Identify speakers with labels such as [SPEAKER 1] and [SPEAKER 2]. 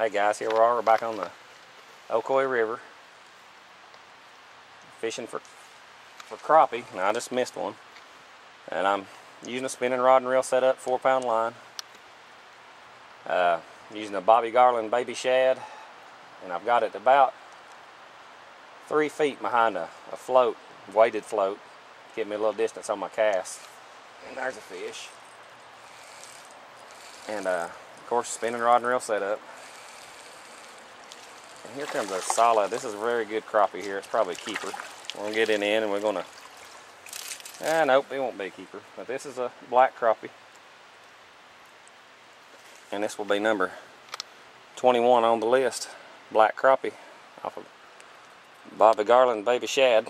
[SPEAKER 1] Hey guys, here we are. We're back on the Ocoee River. Fishing for for crappie. Now I just missed one. And I'm using a spinning rod and reel setup, four pound line. Uh, using a Bobby Garland baby shad. And I've got it about three feet behind a, a float, weighted float. Give me a little distance on my cast. And there's a fish. And uh, of course, spinning rod and reel setup. Here comes a solid, this is a very good crappie here. It's probably a keeper. We're gonna get it in and we're gonna, ah, nope, it won't be a keeper. But this is a black crappie. And this will be number 21 on the list. Black crappie off of Bobby Garland Baby Shad.